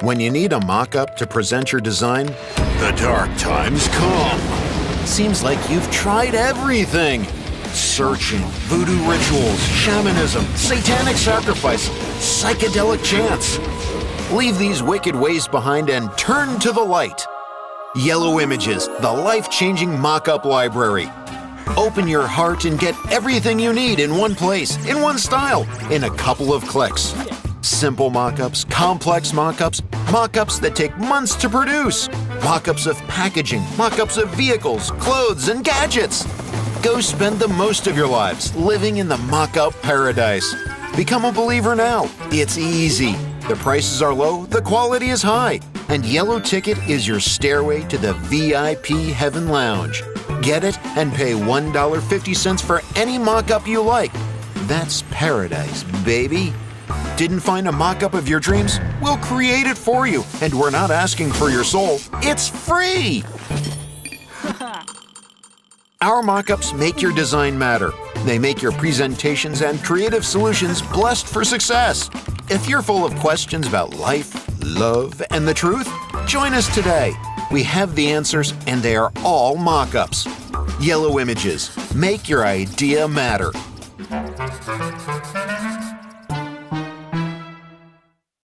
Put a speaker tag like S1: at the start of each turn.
S1: When you need a mock-up to present your design, the dark times come. Seems like you've tried everything. Searching, voodoo rituals, shamanism, satanic sacrifice, psychedelic chants. Leave these wicked ways behind and turn to the light. Yellow Images, the life-changing mock-up library. Open your heart and get everything you need in one place, in one style, in a couple of clicks. Simple mock-ups, complex mock-ups, mock-ups that take months to produce, mock-ups of packaging, mock-ups of vehicles, clothes, and gadgets. Go spend the most of your lives living in the mock-up paradise. Become a believer now. It's easy. The prices are low, the quality is high, and Yellow Ticket is your stairway to the VIP Heaven Lounge. Get it and pay $1.50 for any mock-up you like. That's paradise, baby. Didn't find a mock-up of your dreams? We'll create it for you, and we're not asking for your soul. It's free! Our mock-ups make your design matter. They make your presentations and creative solutions blessed for success. If you're full of questions about life, love, and the truth, join us today. We have the answers, and they are all mock-ups. Yellow Images. Make your idea matter.